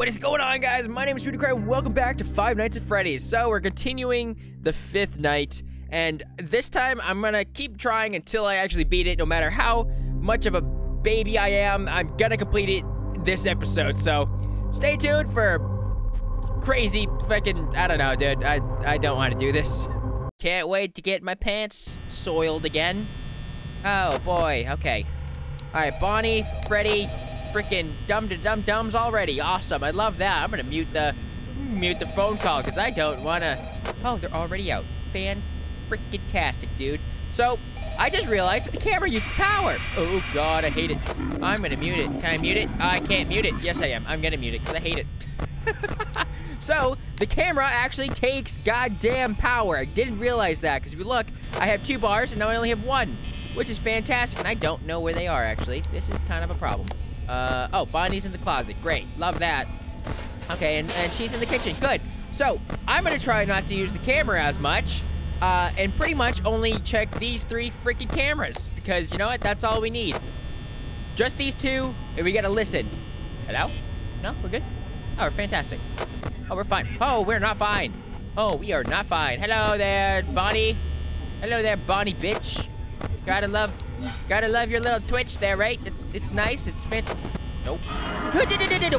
What is going on, guys? My name is SpooDie Cry. Welcome back to Five Nights at Freddy's. So we're continuing the fifth night, and this time I'm gonna keep trying until I actually beat it. No matter how much of a baby I am, I'm gonna complete it this episode. So stay tuned for crazy fucking. I don't know, dude. I I don't want to do this. Can't wait to get my pants soiled again. Oh boy. Okay. All right, Bonnie, Freddy, freaking dum to dum dums already. Awesome. I love that. I'm gonna mute the mute the phone call because I don't wanna. Oh, they're already out. Fan freaking tastic, dude. So I just realized that the camera uses power. Oh God, I hate it. I'm gonna mute it. Can I mute it? I can't mute it. Yes, I am. I'm gonna mute it because I hate it. so the camera actually takes goddamn power. I didn't realize that because if you look, I have two bars and now I only have one, which is fantastic. And I don't know where they are actually. This is kind of a problem. Uh, oh, Bonnie's in the closet. Great. Love that. Okay, and, and she's in the kitchen. Good. So, I'm to try not to use the camera as much. Uh, and pretty much only check these three freaking cameras. Because, you know what? That's all we need. Just these two, and we got to listen. Hello? No? We're good? Oh, we're fantastic. Oh, we're fine. Oh, we're not fine. Oh, we are not fine. Hello there, Bonnie. Hello there, Bonnie bitch. Gotta love Gotta love your little twitch there, right? It's it's nice. It's fantastic. Nope.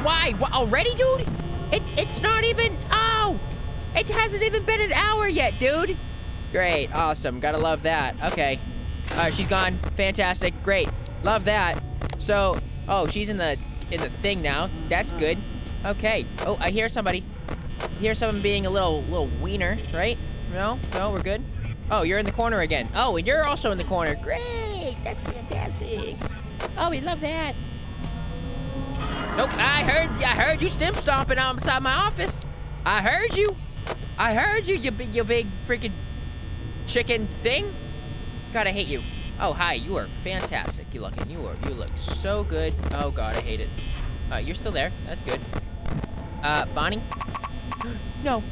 Why? What, already, dude? It it's not even. Oh, it hasn't even been an hour yet, dude. Great. Awesome. Gotta love that. Okay. All right, she's gone. Fantastic. Great. Love that. So, oh, she's in the in the thing now. That's good. Okay. Oh, I hear somebody. I hear someone being a little little wiener, right? No, no, we're good. Oh, you're in the corner again. Oh, and you're also in the corner. Great. That's fantastic. Oh, we love that. Nope. I heard. I heard you stem stomping outside my office. I heard you. I heard you. You big. You big freaking chicken thing. I hate you. Oh, hi. You are fantastic. You looking. You are. You look so good. Oh God, I hate it. Uh, you're still there. That's good. Uh, Bonnie. no.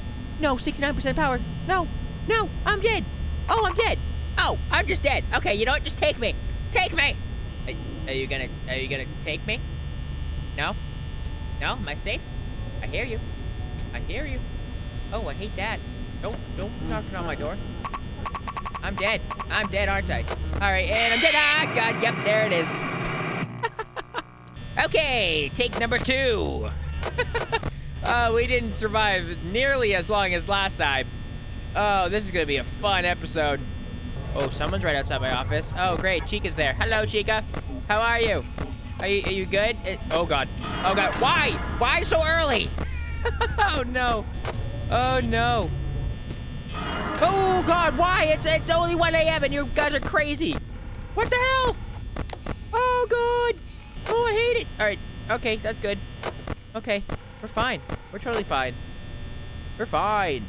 No. 69% power. No. No. I'm dead. Oh, I'm dead. Oh, I'm just dead. Okay, you know what? Just take me. Take me. Are, are you gonna, are you gonna take me? No? No? Am I safe? I hear you. I hear you. Oh, I hate that. Don't, don't knock on my door. I'm dead. I'm dead, aren't I? All right, and I'm dead. Ah, God, yep, there it is. okay, take number two. uh, we didn't survive nearly as long as last time. Oh, this is gonna be a fun episode. Oh, someone's right outside my office. Oh, great, Chica's there. Hello, Chica. How are you? Are you, are you good? It, oh, God. Oh, God. Why? Why so early? oh, no. Oh, no. Oh, God, why? It's, it's only 1 a.m. and you guys are crazy. What the hell? Oh, God. Oh, I hate it. All right. Okay, that's good. Okay, we're fine. We're totally fine. We're fine.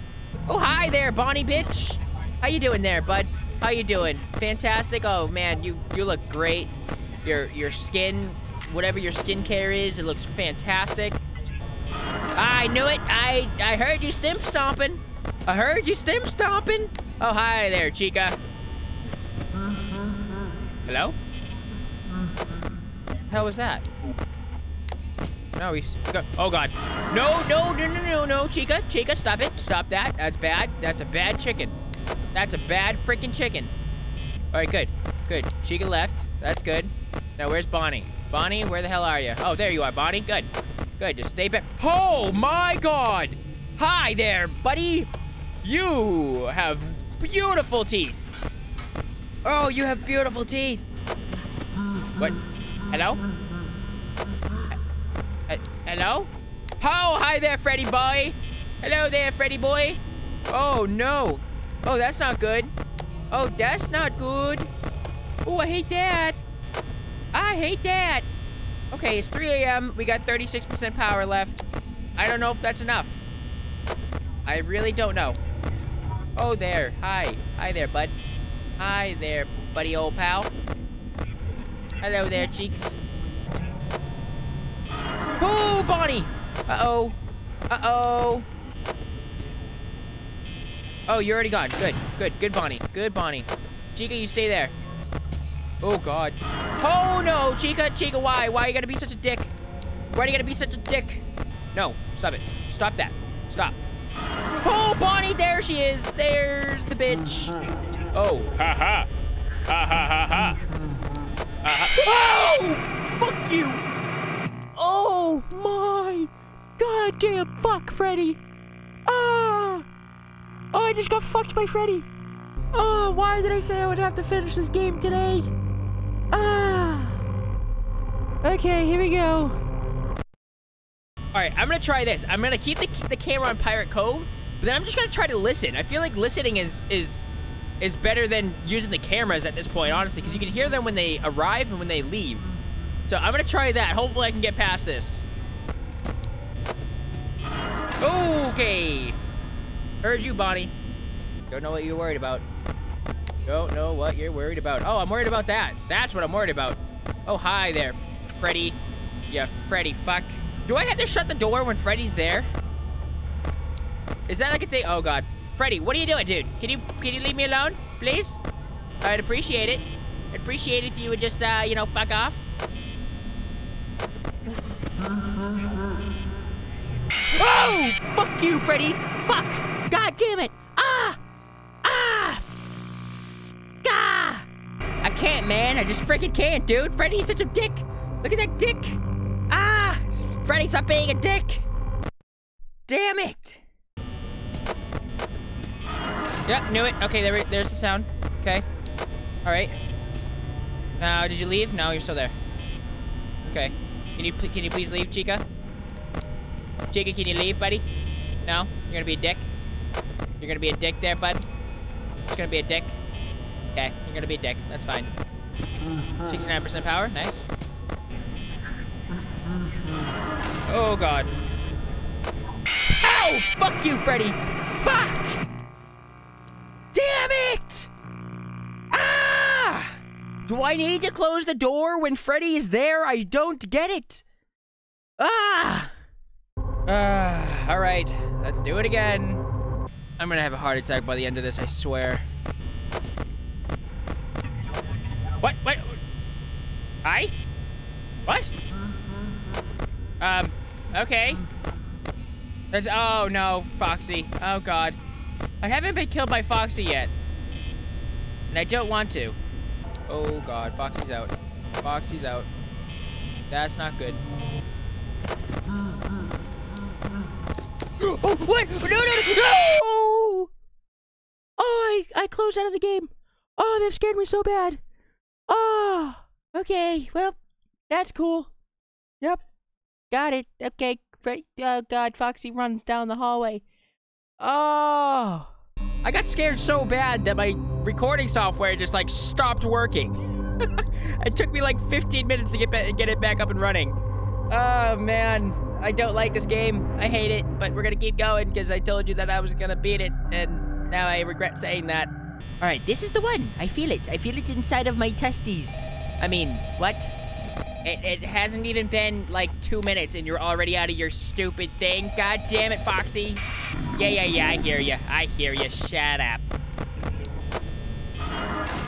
Oh, hi there, Bonnie bitch. How you doing there, bud? How you doing? Fantastic. Oh man, you you look great. Your your skin, whatever your skincare is, it looks fantastic. I knew it. I I heard you stem stomping. I heard you stem stomping. Oh, hi there, Chica. Hello? How was that? No, we. Oh God. No, no, no, no, no, no, Chica, Chica, stop it. Stop that. That's bad. That's a bad chicken. That's a bad freaking chicken. All right, good, good. Chica left. That's good. Now, where's Bonnie? Bonnie, where the hell are you? Oh, there you are, Bonnie. Good, good. Just stay back. Oh my God! Hi there, buddy. You have beautiful teeth. Oh, you have beautiful teeth. What? Hello? Hello? Oh, hi there, Freddy boy. Hello there, Freddy boy. Oh, no. Oh, that's not good. Oh, that's not good. Oh, I hate that. I hate that. Okay, it's 3 a.m. We got 36% power left. I don't know if that's enough. I really don't know. Oh, there. Hi. Hi there, bud. Hi there, buddy old pal. Hello there, cheeks. Oh, Bonnie! Uh-oh. Uh-oh. Oh, you're already gone. Good, good, good Bonnie. Good Bonnie. Chica, you stay there. Oh, God. Oh, no, Chica, Chica, why? Why you gotta be such a dick? Why do you gotta be such a dick? No, stop it. Stop that. Stop. Oh, Bonnie, there she is. There's the bitch. Oh, Ha ha. Ha ha ha ha. Oh! Fuck you! Oh my goddamn fuck, Freddy! I just got fucked by Freddy! Oh, why did I say I would have to finish this game today? Ah! Okay, here we go. Alright, I'm gonna try this. I'm gonna keep the, the camera on Pirate Cove, but then I'm just gonna try to listen. I feel like listening is is is better than using the cameras at this point, honestly, because you can hear them when they arrive and when they leave. So I'm gonna try that. Hopefully I can get past this. Okay. Heard you, Bonnie. Don't know what you're worried about. Don't know what you're worried about. Oh, I'm worried about that. That's what I'm worried about. Oh, hi there, Freddy. Yeah, Freddy, fuck. Do I have to shut the door when Freddy's there? Is that like a thing? Oh, God. Freddy, what are you doing, dude? Can you can you leave me alone, please? I'd appreciate it. I'd appreciate it if you would just, uh, you know, fuck off. Oh! Fuck you, Freddy! Fuck! God damn it! Ah! Ah! Ah! I can't, man. I just freaking can't, dude. Freddy's such a dick. Look at that dick. Ah! Freddy, stop being a dick. Damn it. Yep, knew it. Okay, there, there's the sound. Okay. All right. Now, did you leave? No, you're still there. Okay. Can you can you please leave, Chica? Chica, can you leave, buddy? No? You're gonna be a dick? You're gonna be a dick there, bud? You're gonna be a dick? Okay, you're gonna be a dick. That's fine. 69% power. Nice. Oh, God. Ow! Fuck you, Freddy! Fuck! Damn it! Ah! Do I need to close the door when Freddy is there? I don't get it. Ah! Ah, all right. Let's do it again. I'm gonna have a heart attack by the end of this, I swear. What? What? I? What? Um, okay. There's, oh no, Foxy. Oh god. I haven't been killed by Foxy yet. And I don't want to. Oh god, Foxy's out. Foxy's out. That's not good. oh, what? No, no, no, no! Oh, I, I closed out of the game. Oh, that scared me so bad. Okay. Well, that's cool. Yep. Got it. Okay. Freddy, oh, uh, God. Foxy runs down the hallway. Oh. I got scared so bad that my recording software just, like, stopped working. it took me, like, 15 minutes to get, get it back up and running. Oh, man. I don't like this game. I hate it, but we're gonna keep going because I told you that I was gonna beat it, and now I regret saying that. All right, this is the one. I feel it. I feel it inside of my testes. I mean, what? It, it hasn't even been like two minutes and you're already out of your stupid thing. God damn it, Foxy. Yeah, yeah, yeah, I hear you. I hear you. Shut up.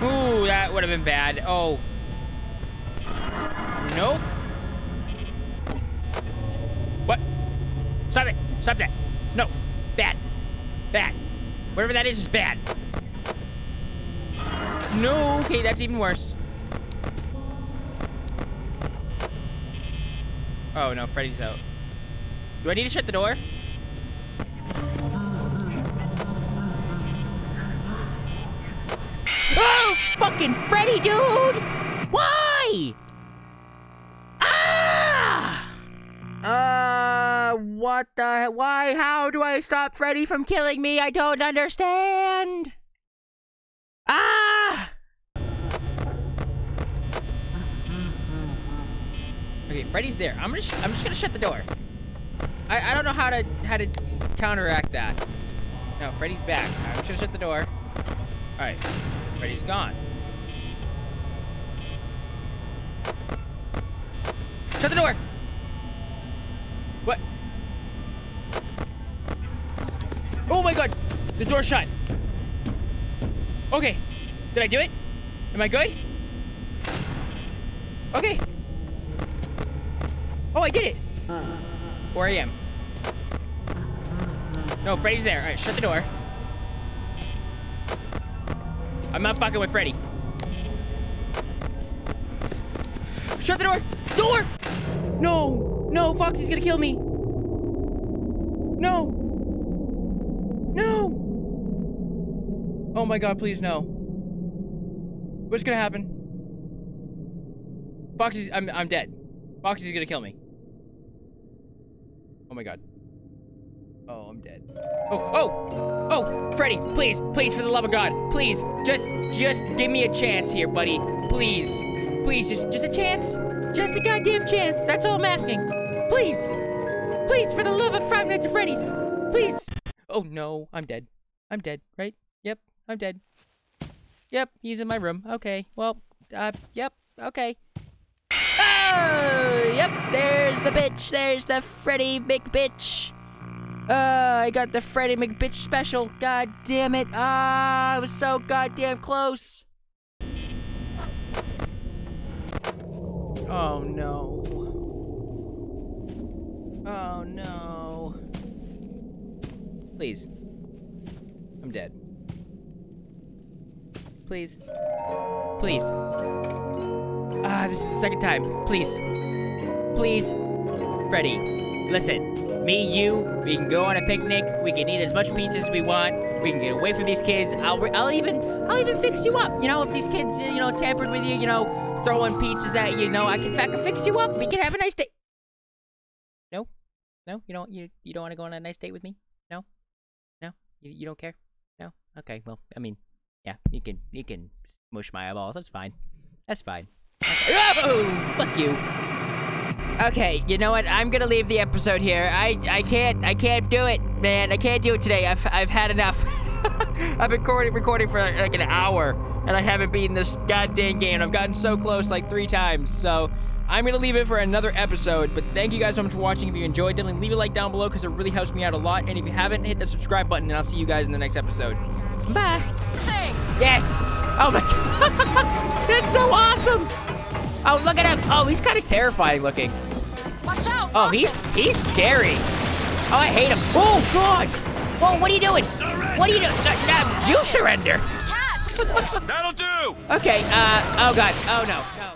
Ooh, that would have been bad. Oh. Nope. What? Stop it. Stop that. No. Bad. Bad. Whatever that is is bad. No, okay, that's even worse. Oh no, Freddy's out. Do I need to shut the door? Oh, fucking Freddy, dude! Why? Ah! Uh, what the? Why? How do I stop Freddy from killing me? I don't understand. Ah! Okay, Freddy's there. I'm gonna. I'm just gonna shut the door. I I don't know how to how to counteract that. No, Freddy's back. I'm just gonna shut the door. All right, Freddy's gone. Shut the door. What? Oh my god! The door's shut. Okay. Did I do it? Am I good? Okay. Oh, I did it. Or I am. No, Freddy's there. All right, shut the door. I'm not fucking with Freddy. Shut the door! Door! No! No, Foxy's gonna kill me! No! No! Oh my god, please no. What's gonna happen? Foxy's- I'm- I'm dead. Foxy's gonna kill me. Oh my god. Oh, I'm dead. Oh, oh! Oh! Freddy, please, please, for the love of God, please, just, just give me a chance here, buddy. Please. Please, just, just a chance. Just a goddamn chance. That's all I'm asking. Please. Please, for the love of Five Nights at Freddy's. Please. Oh no, I'm dead. I'm dead, right? Yep, I'm dead. Yep, he's in my room. Okay, well, uh, yep, okay. Oh, yep, there's the bitch. There's the Freddy McBitch. Uh, I got the Freddy McBitch special. God damn it. Ah, I was so goddamn close. Oh no. Oh no. Please. I'm dead. Please. Please. Ah, this is the second time. Please. Please. Freddy, listen. Me, you, we can go on a picnic. We can eat as much pizza as we want. We can get away from these kids. I'll, I'll even, I'll even fix you up. You know, if these kids, you know, tampered with you, you know, throwing pizzas at you, you know, I can, I can fix you up. We can have a nice day. No, no, you don't, you, you don't want to go on a nice date with me? No, no, you, you don't care? No, okay. Well, I mean, yeah, you can, you can mush my eyeballs. That's fine. That's fine. Oh, fuck you. Okay, you know what? I'm gonna leave the episode here. I I can't I can't do it, man. I can't do it today. I've I've had enough. I've been recording recording for like an hour, and I haven't beaten this goddamn game. I've gotten so close like three times. So I'm gonna leave it for another episode. But thank you guys so much for watching. If you enjoyed, definitely leave a like down below because it really helps me out a lot. And if you haven't, hit the subscribe button, and I'll see you guys in the next episode. Bye. Yes. Oh my god. That's so awesome. Oh, look at him. Oh, he's kind of terrifying looking. Watch out. Oh, he's he's scary. Oh, I hate him. Oh God. Whoa, what are you doing? What are you doing? Uh, uh, you surrender. Cats. That'll do! Okay. Uh. Oh God. Oh no. No.